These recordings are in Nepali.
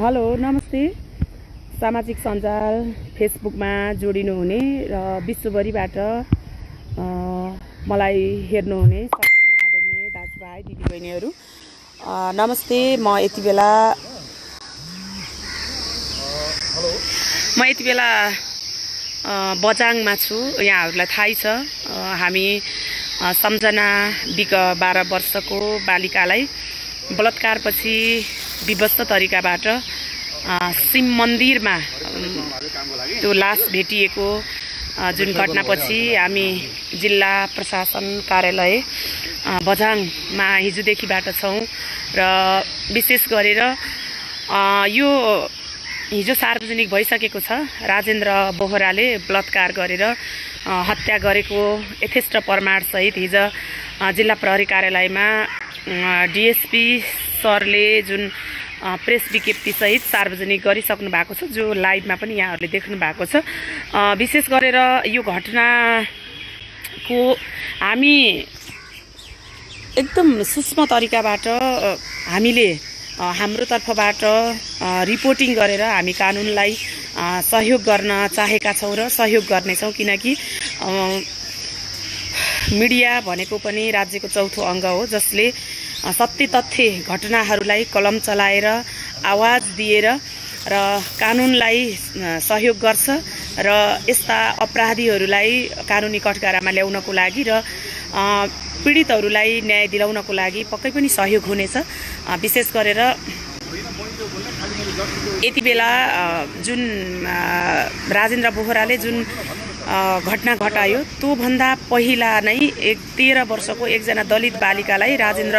हेलो नमस्ते। सामाजिक सञ्जाल फेसबुकमा जोडिनुहुने र विश्वभरिबाट मलाई हेर्नुहुने सम्पूर्ण आदरणीय दाजुभाइ दिदीबहिनीहरू। नमस्ते म यति बेला म यति बेला बजाङमा छु। यहाँहरूलाई थाहै छ। हामी सम्झना विग बाह्र वर्षको बालिकालाई बलात्कारपछि विवस्त तरिकाबाट शिव मन्दिरमा त्यो लास भेटिएको जुन घटनापछि हामी जिल्ला प्रशासन कार्यालय बझाङमा हिजोदेखिबाट छौँ र विशेष गरेर यो हिजो सार्वजनिक भइसकेको छ। राजेन्द्र बोहराले बलात्कार गरेर हत्या गरेको यथेष्ट प्रमाणसहित हिजो जिल्ला प्रहरी कार्यालयमा डिएसपी सरले जुन प्रेस विज्ञप्तिसहित सार्वजनिक गरिसक्नु भएको छ जो लाइभमा पनि यहाँहरूले देख्नु भएको छ विशेष गरेर यो घटनाको हामी एकदम सूक्ष्म तरिकाबाट हामीले हाम्रो तर्फबाट रिपोर्टिङ गरेर हामी कानुनलाई सहयोग गर्न चाहेका छौँ र सहयोग गर्नेछौँ किनकि मिडिया भनेको पनि राज्यको चौथो अङ्ग हो जसले सत्य तथ्य घटनाहरूलाई कलम चलाएर आवाज दिएर र कानुनलाई सहयोग गर्छ र यस्ता अपराधीहरूलाई कानुनी कठघरामा ल्याउनको लागि र पीडितहरूलाई न्याय दिलाउनको लागि पक्कै पनि सहयोग हुनेछ। विशेष गरेर यति बेला जुन राजेन्द्र बोहराले जुन घटना घटायो। त्योभन्दा पहिला नै एक तेह्र वर्षको एकजना दलित बालिकालाई राजेन्द्र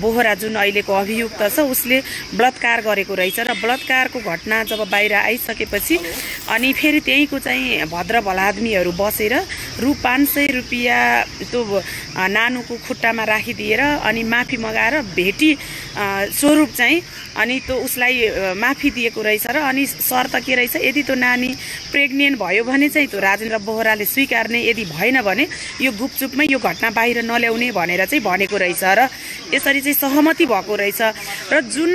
बोहरा जुन अहिलेको अभियुक्त छ उसले बलात्कार गरेको रहेछ र बलात्कारको घटना जब बाहिर आइसकेपछि अनि फेरि त्यहीँको चाहिँ भद्र भलाद्मीहरू बसेर रु पाँच सय रुपियाँ त्यो नानुको खुट्टामा राखिदिएर अनि माफी मगाएर भेटी स्वरूप चाहिँ अनि त्यो उसलाई माफी दिएको रहेछ र अनि शर्त के रहेछ यदि त्यो नानी प्रेग्नेन्ट भयो भने चाहिँ त्यो राजेन्द्र बोहराले स्वीकार्ने यदि भएन भने यो गुपचुपमै यो घटना बाहिर नल्याउने भनेर चाहिँ भनेको रहेछ र यसरी चाहिँ सहमति भएको रहेछ र जुन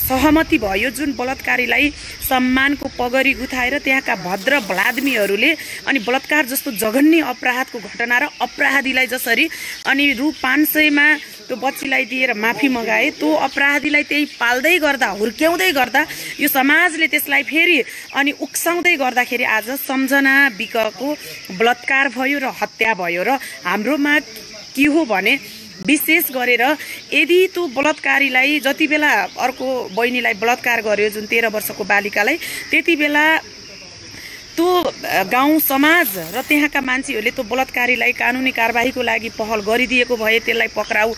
सहमति भयो जुन बलात्कारीलाई सम्मानको पगरी गुथाएर त्यहाँका भद्र भलाद्मीहरूले अनि बलात्कार जस्तो जघन्य अपराधको घटना र अपराधीलाई जसरी अनि रु पाँच सयमा त्यो बच्चीलाई दिएर माफी मगाए त्यो अपराधीलाई त्यही पाल्दै गर्दा हुर्क्याउँदै गर्दा यो समाजले त्यसलाई फेरि अनि उक्साउँदै गर्दाखेरि आज सम्झना विकको बलात्कार भयो र हत्या भयो र हाम्रोमा के हो भने विशेष गरेर यदि त्यो बलात्कारीलाई जति बेला अर्को बहिनीलाई बलात्कार गर्यो जुन तेह्र वर्षको बालिकालाई त्यति बेला त्यो गाउँ समाज र त्यहाँका मान्छेहरूले त्यो बलात्कारीलाई कानुनी कारवाहीको लागि पहल गरिदिएको भए त्यसलाई पक्राउ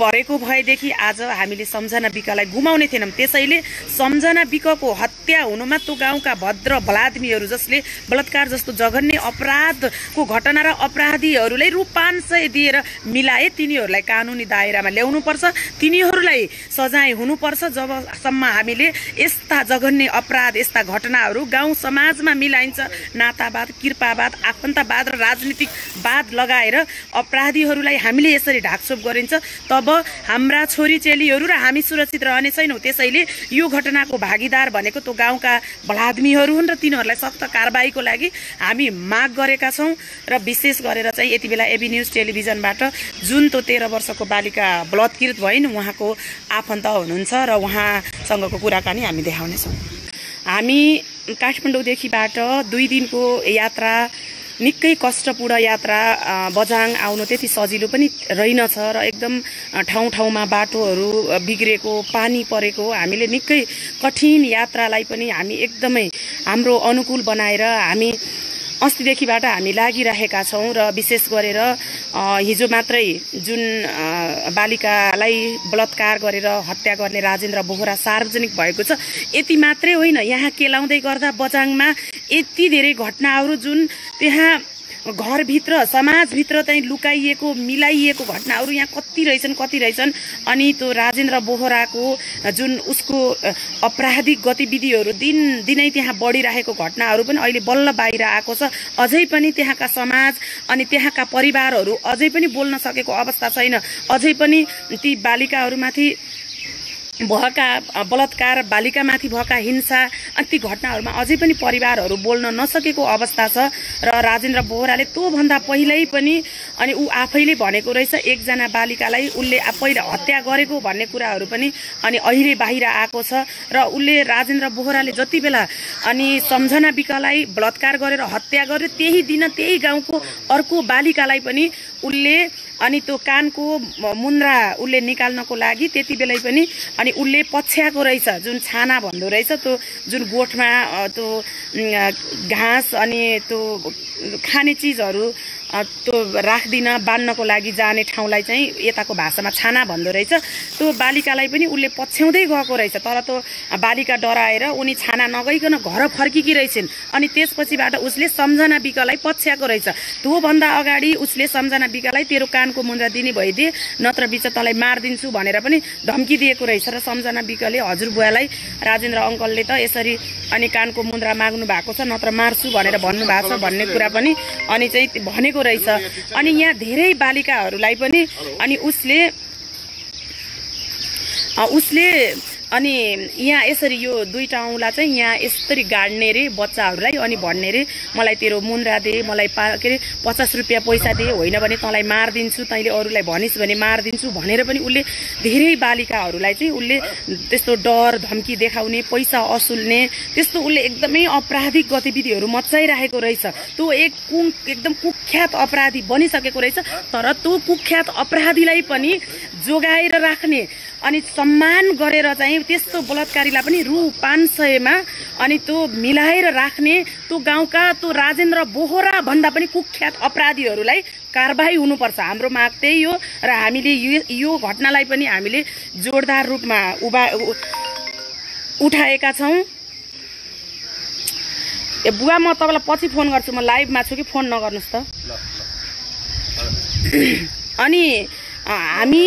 परेको भएदेखि आज हामीले सम्झना विकालाई गुमाउने थिएनौँ। त्यसैले सम्झना विकको हत्या हुनुमा त्यो गाउँका भद्र भलाद्मीहरू जसले बलात्कार जस्तो जघन्य अपराधको घटना र अपराधीहरूलाई रु पाँच सय दिएर मिलाए तिनीहरूलाई कानुनी दायरामा ल्याउनुपर्छ। तिनीहरूलाई सजाय हुनुपर्छ। जबसम्म हामीले यस्ता जघन्य अपराध यस्ता घटनाहरू गाउँ समाजमा मिलाइन्छ नातावाद कृपावाद आफन्तवाद र राजनीतिक वाद लगाएर अपराधीहरूलाई हामीले यसरी ढाकछोप गरिन्छ। तब हाम्रा छोरीचेलीहरू र हामी सुरक्षित रहने छैनौँ। त्यसैले यो घटनाको भागीदार भनेको त्यो गाउँका भलाद्मीहरू हुन् र तिनीहरूलाई सख्त कारवाहीको लागि हामी माग गरेका छौँ र विशेष गरेर चाहिँ यति बेला एबी न्युज टेलिभिजनबाट जुन त्यो तेह्र वर्षको बालिका बलात्कृत भइन् उहाँको आफन्त हुनुहुन्छ र उहाँसँगको कुराकानी हामी देखाउनेछौँ। हामी काठमाडौँदेखिबाट दुई दिनको यात्रा निकै कष्टपूर्ण यात्रा बझाङ आउनु त्यति सजिलो पनि रहेनछ र एकदम ठाउँ ठाउँमा बाटोहरू बिग्रेको पानी परेको हामीले निकै कठिन यात्रालाई पनि हामी एकदमै हाम्रो अनुकूल बनाएर हामी अस्तिदेखिबाट हामी लागिरहेका छौँ र विशेष गरेर हिजो मात्रै जुन बालिकालाई बलात्कार गरेर हत्या गर्ने राजेन्द्र बोहरा सार्वजनिक भएको छ यति मात्रै होइन। यहाँ केलाउँदै गर्दा बजाङमा यति धेरै घटनाहरू जुन त्यहाँ घरभित्र समाजभित्र चाहिँ लुकाइएको मिलाइएको घटनाहरू यहाँ कति रहेछन् कति रहेछन्? अनि त्यो राजेन्द्र बोहराको जुन उसको अ, आपराधिक गतिविधिहरू दिन दिनै त्यहाँ बढिरहेको घटनाहरू पनि अहिले बल्ल बाहिर आएको छ। अझै पनि त्यहाँका समाज अनि त्यहाँका परिवारहरू अझै पनि बोल्न सकेको अवस्था छैन। अझै पनि ती बालिकाहरूमाथि भएका बलात्कार बालिकामाथि भएका हिंसा अनि ती घटनाहरूमा अझै पनि परिवारहरू बोल्न नसकेको अवस्था छ र राजेन्द्र बोहराले त्योभन्दा पहिल्यै पनि अनि ऊ आफैले भनेको रहेछ एकजना बालिकालाई उसले पहिला हत्या गरेको भन्ने कुराहरू पनि अनि अहिले बाहिर आएको छ र उसले राजेन्द्र बोहराले जति बेला अनि सम्झना विकलाई बलात्कार गरेर हत्या गर्यो त्यही दिन त्यही गाउँको अर्को बालिकालाई पनि उसले अनि त्यो कानको मुन्द्रा उसले निकाल्नको लागि त्यति बेलै पनि अनि उसले पछ्याएको रहेछ जुन छाना भन्दो रहेछ त्यो जुन गोठमा त्यो घाँस अनि त्यो खाने चिजहरू त्यो राख्दिन बान्नको लागि जाने ठाउँलाई चाहिँ यताको भाषामा छाना भन्दो रहेछ। त्यो बालिकालाई पनि उसले पछ्याउँदै गएको रहेछ। तर त्यो बालिका डराएर उनी छाना नगइकन घर फर्किकी रहेछन्। अनि त्यसपछिबाट उसले सम्झना बिकलाई पछ्याएको रहेछ। त्योभन्दा अगाडि उसले सम्झना बिकालाई तेरो कानको मुन्द्रा दिने भइदिए नत्र बिच तँलाई मारिदिन्छु भनेर पनि धम्की दिएको रहेछ र सम्झना बिकले हजुरबुवालाई राजेन्द्र अङ्कलले त यसरी अनि कानको मुन्द्रा माग्नु भएको छ नत्र मार्छु भनेर भन्नुभएको छ भन्ने कुरा पनि अनि चाहिँ भनेको रहेछ। अनि यहाँ धेरै बालिकाहरूलाई पनि अनि उसले अ, उसले अनि यहाँ यसरी यो दुईटा औँला चाहिँ यहाँ यसरी गाड्ने रे बच्चाहरूलाई अनि भन्ने रे मलाई तेरो मुन्द्रा दे मलाई पा के अरे पचास रुपियाँ पैसा दे होइन भने तँलाई मारिदिन्छु तैँले अरूलाई भनिस् भने मारिदिन्छु भनेर पनि उसले धेरै बालिकाहरूलाई चाहिँ उसले त्यस्तो डर धम्की देखाउने पैसा असुल्ने त्यस्तो उसले एकदमै अपराधिक गतिविधिहरू मचाइरहेको रहेछ। त्यो एक कुङ एकदम कुख्यात अपराधी बनिसकेको रहेछ तर त्यो कुख्यात अपराधीलाई पनि जोगाएर राख्ने। अनि सम्मान गरेर चाहिँ त्यस्तो बलात्कारीलाई पनि रु पाँच सयमा अनि त्यो मिलाएर राख्ने त्यो गाउँका त्यो राजेन्द्र बोहरा भन्दा पनि कुख्यात अपराधीहरूलाई कारबाही हुनुपर्छ। हाम्रो माग त्यही हो र हामीले यो यो घटनालाई पनि हामीले जोरदार रूपमा उभा उठाएका छौँ। ए बुवा म तपाईँलाई पछि फोन गर्छु। म लाइभमा छु कि फोन नगर्नुहोस् त। अनि हामी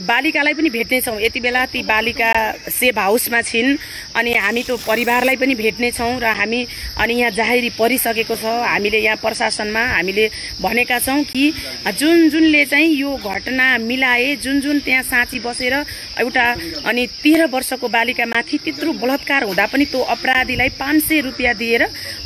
बालिकालाई पनि भेट्नेछौँ। यति बेला ती बालिका सेभ हाउसमा छिन् अनि हामी त्यो परिवारलाई पनि भेट्नेछौँ र हामी अनि यहाँ जाहेरी परिसकेको छ। हामीले यहाँ प्रशासनमा हामीले भनेका छौँ कि जुन जुनले चाहिँ यो घटना मिलाए जुन जुन त्यहाँ साँची बसेर एउटा अनि तेह्र वर्षको बालिकामाथि त्यत्रो बलात्कार हुँदा पनि त्यो अपराधीलाई पाँच सय रुपियाँ दिएर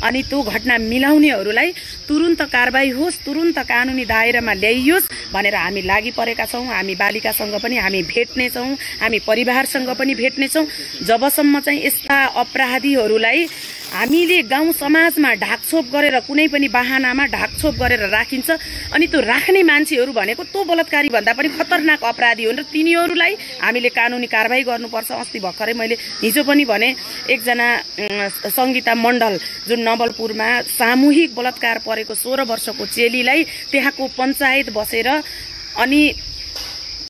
अनि त्यो घटना मिलाउनेहरूलाई तुरुन्त कारवाही होस् तुरुन्त कानुनी दायरामा ल्याइयोस् भनेर हामी लागि परेका छौँ। हामी बालिकासँग पनि हामी भेट्नेछौँ हामी परिवारसँग पनि भेट्नेछौँ। जबसम्म चाहिँ यस्ता अपराधीहरूलाई हामीले गाउँ समाजमा ढाकछोप गरेर कुनै पनि बाहनामा ढाकछोप गरेर राखिन्छ अनि त्यो राख्ने मान्छेहरू भनेको त्यो बलात्कारी भन्दा पनि खतरनाक अपराधी हुन् र तिनीहरूलाई हामीले कानुनी कारवाही गर्नुपर्छ। अस्ति भर्खरै मैले हिजो पनि भने एकजना सङ्गीता मण्डल जुन नवलपुरमा सामूहिक बलात्कार परेको सोह्र वर्षको चेलीलाई त्यहाँको पञ्चायत बसेर अनि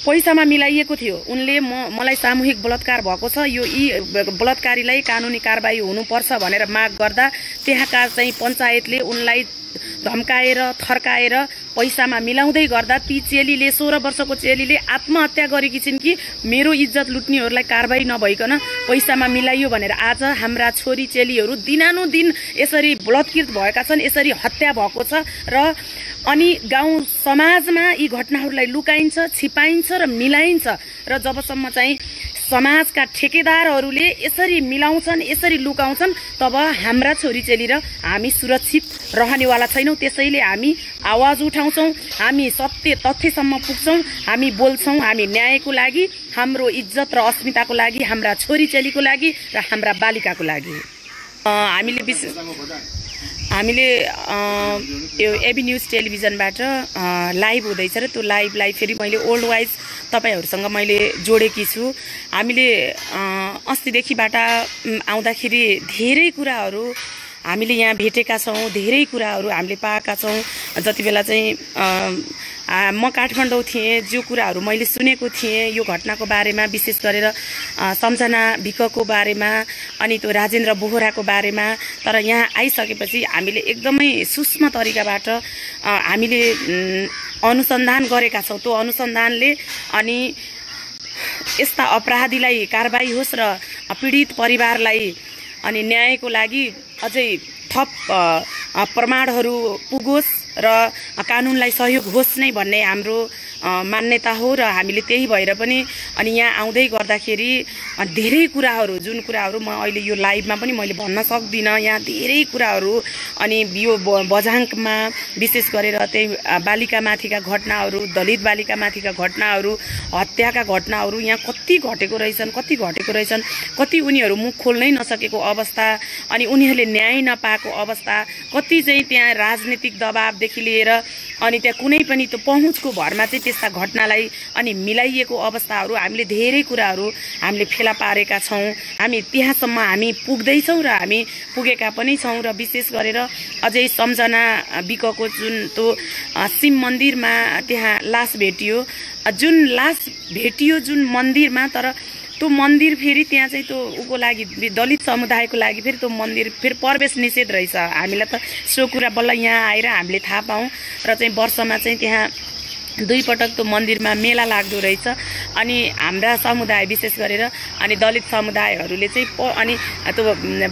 पैसामा मिलाइएको थियो। उनले म मलाई सामूहिक बलात्कार भएको छ। यो यी बलात्कारीलाई कानुनी कारवाही हुनुपर्छ भनेर माग गर्दा त्यहाँका चाहिँ पञ्चायतले उनलाई धम्काएर थर्काएर पैसामा मिलाउँदै गर्दा ती चेलीले सोह्र वर्षको चेलीले आत्महत्या गरेकी छिन् कि मेरो इज्जत लुट्नेहरूलाई कारवाही नभइकन पैसामा मिलाइयो भनेर आज हाम्रा छोरी चेलीहरू दिनानुदिन यसरी बलात्कृत भएका छन् यसरी हत्या भएको छ र अनि गाउँ समाजमा यी घटनाहरूलाई लुकाइन्छ छिपाइन्छ र मिलाइन्छ र जबसम्म चाहिँ समाजका ठेकेदारहरूले यसरी मिलाउँछन् यसरी लुकाउँछन् तब हाम्रा छोरीचेली र हामी सुरक्षित रहनेवाला छैनौँ। त्यसैले हामी आवाज उठाउँछौँ हामी सत्य तथ्यसम्म पुग्छौँ हामी बोल्छौँ हामी न्यायको लागि हाम्रो इज्जत र अस्मिताको लागि हाम्रा छोरीचेलीको लागि र हाम्रा बालिकाको लागि। हामीले विशेष हामीले यो एबी न्युज टेलिभिजनबाट लाइभ हुँदैछ र त्यो लाइभलाई फेरि मैले ओल्ड वाइज तपाईँहरूसँग मैले जोडेकी छु। हामीले अस्तिदेखिबाट आउँदाखेरि धेरै कुराहरू हामीले यहाँ भेटेका छौँ धेरै कुराहरू हामीले पाएका छौँ। जति बेला चाहिँ म काठमाडौँ थिएँ जो कुराहरू मैले सुनेको थिएँ यो घटनाको बारेमा विशेष गरेर सम्झना भिकको बारेमा अनि त्यो राजेन्द्र बोहराको बारेमा तर यहाँ आइसकेपछि हामीले एकदमै सूक्ष्म तरिकाबाट हामीले अनुसन्धान गरेका छौँ। त्यो अनुसन्धानले अनि यस्ता अपराधीलाई कारबाही होस् र पीडित परिवारलाई अनि न्यायको लागि अझै थप प्रमाणहरू पुगोस् र कानुनलाई सहयोग होस् नै भन्ने हाम्रो मान्यता हो र हामीले त्यही भएर पनि अनि यहाँ आउँदै गर्दाखेरि धेरै कुराहरू जुन कुराहरू म अहिले यो लाइभमा पनि मैले भन्न सक्दिनँ। यहाँ धेरै कुराहरू अनि यो बझाङमा विशेष गरेर त्यही बालिकामाथिका घटनाहरू दलित बालिकामाथिका घटनाहरू हत्याका घटनाहरू यहाँ कति घटेको रहेछन् कति घटेको रहेछन् कति उनीहरू मुख खोल्नै नसकेको अवस्था अनि उनीहरूले न्याय नपाएको अवस्था कति चाहिँ त्यहाँ राजनीतिक दबावदेखि लिएर अनि त्यहाँ कुनै पनि त्यो पहुँचको भरमा चाहिँ त्यस्ता घटनालाई अनि मिलाइएको अवस्थाहरू हामीले धेरै कुराहरू हामीले फेला पारेका छौँ। हामी त्यहाँसम्म हामी पुग्दैछौँ र हामी पुगेका पनि छौँ र विशेष गरेर अझै सम्झना बिकको जुन त्यो शिव मन्दिरमा त्यहाँ लास भेटियो। जुन लास भेटियो जुन मन्दिरमा तर त्यो मन्दिर फेरि त्यहाँ चाहिँ त्यो उको लागि दलित समुदायको लागि फेरि त्यो मन्दिर फेरि प्रवेश निषेध रहेछ। हामीलाई त सो कुरा बल्ल यहाँ आएर हामीले थाहा पाऊँ र चाहिँ वर्षमा चाहिँ त्यहाँ दुई पटक त्यो मन्दिरमा मेला लाग्दो रहेछ। अनि हाम्रा समुदाय विशेष गरेर अनि दलित समुदायहरूले चाहिँ प अनि त्यो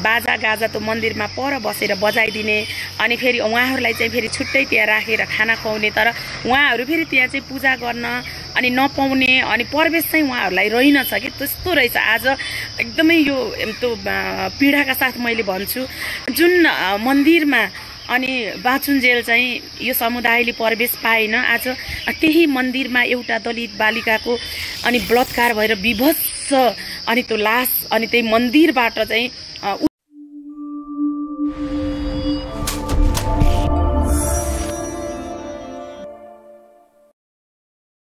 बाजा गाजा त्यो मन्दिरमा पर बसेर बजाइदिने। अनि फेरि उहाँहरूलाई चाहिँ फेरि छुट्टै त्यहाँ राखेर खाना खुवाउने। तर उहाँहरू फेरि त्यहाँ चाहिँ पूजा गर्न अनि नपाउने अनि प्रवेश चाहिँ उहाँहरूलाई रहेनछ कि? त्यस्तो रहेछ। आज एकदमै यो त्यो पीडाका साथ मैले भन्छु। जुन मन्दिरमा अनि बाचुन्जेल चाहिँ यो समुदायले प्रवेश पाएन। आज त्यही मन्दिरमा एउटा दलित बालिकाको अनि बलात्कार भएर विभत्स अनि त्यो लास अनि त्यही मन्दिरबाट चाहिँ